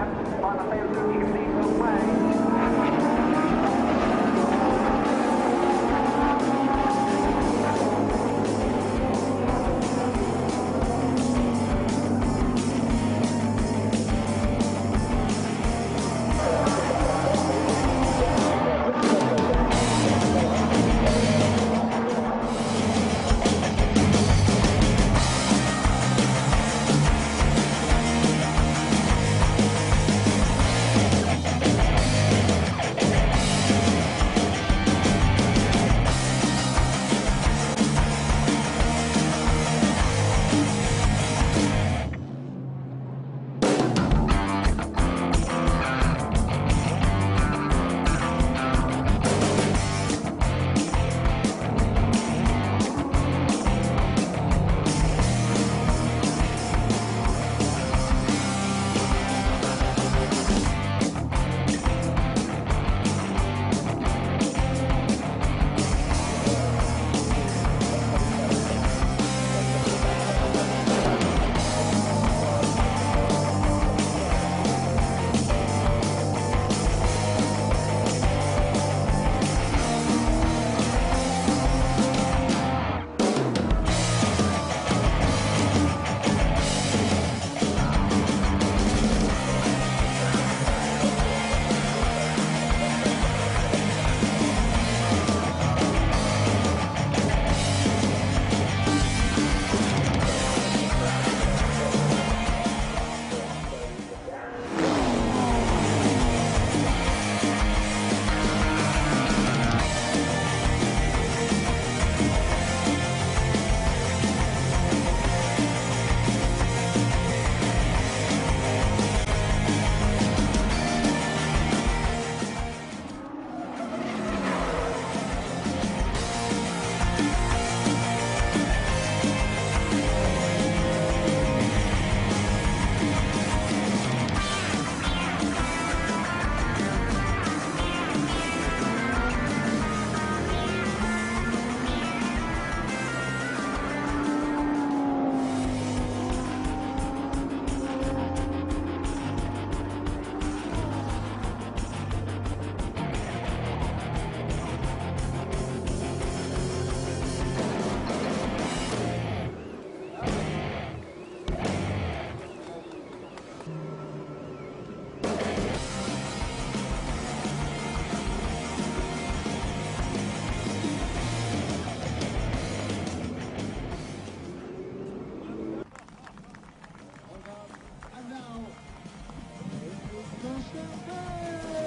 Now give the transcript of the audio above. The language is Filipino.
on the field. champagne